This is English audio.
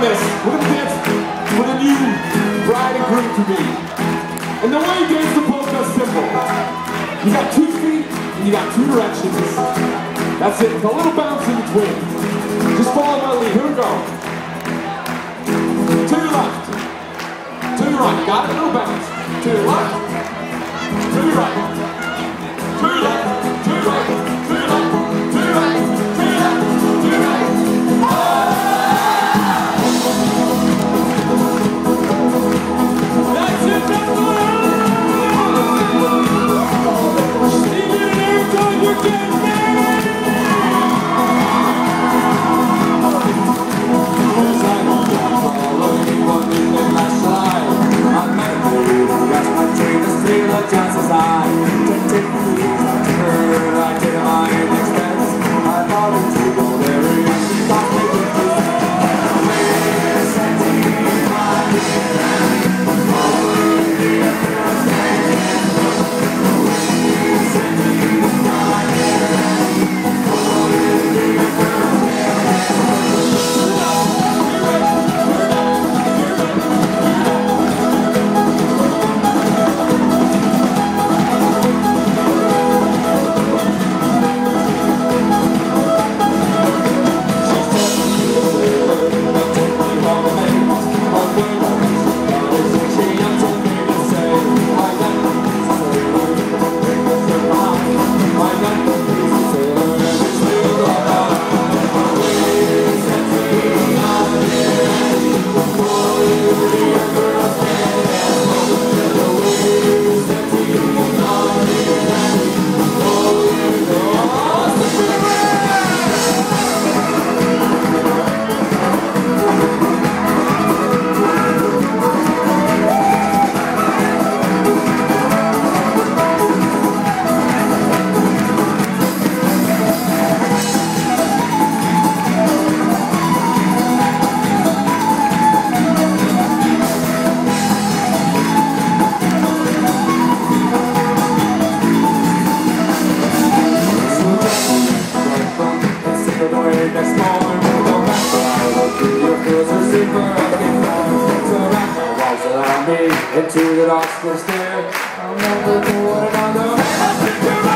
promise what a gift for the new bride and groom to be. And the way you dance the polka is simple. You got two feet and you got two directions. That's it, it's a little bounce in between. Just follow my lead, here we go. To your left, to your right, got it? Into the dark stare, I'll never do what another man.